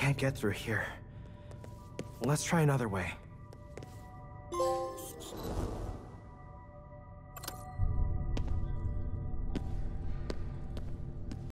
can't get through here. Let's try another way.